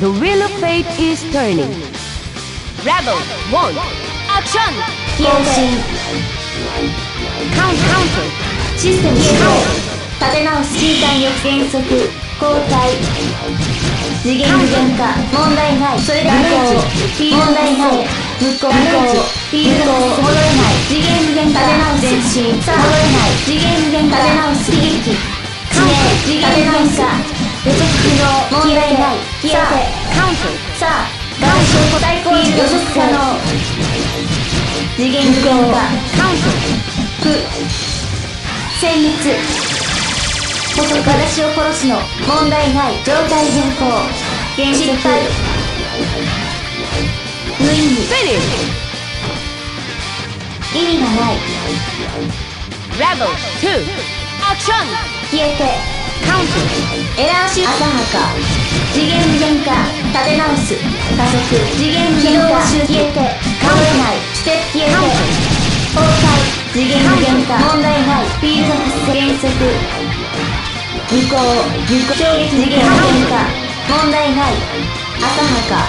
The wheel of fate is turning. Rebel 1. Action! 消えて Count counter. システム始動立て直す身体力減速交代次元無限化問題ないそれで無効問題ない無効無効フィールド戻れない次元無限化立て直す前進さあ戻れない次元無限化立て直す悲劇次元無限化予測不能問題ない消えて Counter. さあ岩礁最高値予測可能次元無限化 Counter. 不殲滅私を殺すの問題ない状態変更原子力無意味意味がないラボ 2. Action! 消えて Counter. エラーシュ浅はか次元無限化立て直す加速次元無限化消えて倒れないステップ消えて崩壊次元無限化問題ないフィールド発生減速無効無効衝撃次元無限化問題ない浅はか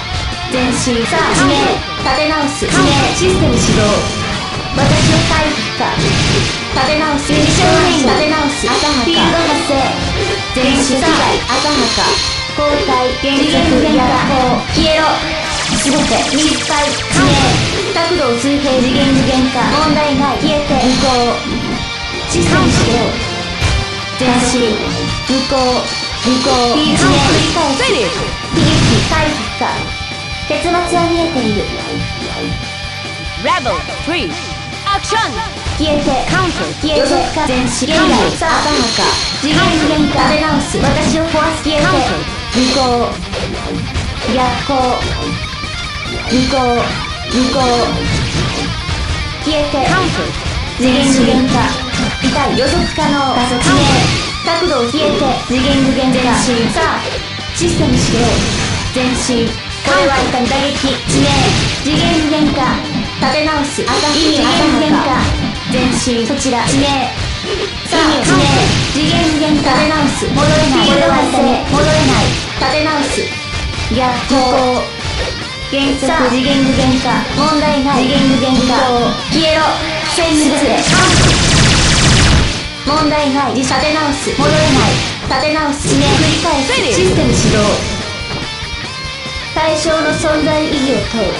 前進さあ致命立て直す致命システム始動私を回復か立て直す正面立て直す浅はか前進さあ浅はか交代原則逆行消えろすべて失敗致命角度水平次元無限化問題ない消えて無効システム始動前進無効無効フィールドを繰り返す悲劇回復か結末は見えている Rebel 3. Action! 消えて。Counter. 消えて。前進現あ浅はか次元無限化立て直す。私を壊す。消えて。無効逆行無効無効消えて。Counter. 次元無限化痛い予測可能加速地名角度を消えて。次元無限化。さあシステム始動前進これは痛み打撃。地名次元無限化立て直す。意味浅無限化前進こちら。地名さあ地名次元無限化立て直す。戻れないこれは痛み戻れない。立て直す。逆行。原則。次元無限化問題ない。次元無限化。消えろ。殲滅問題ない。立て直す。戻れない。立て直す。致命繰り返す。システム始動。対象の存在意義を問う。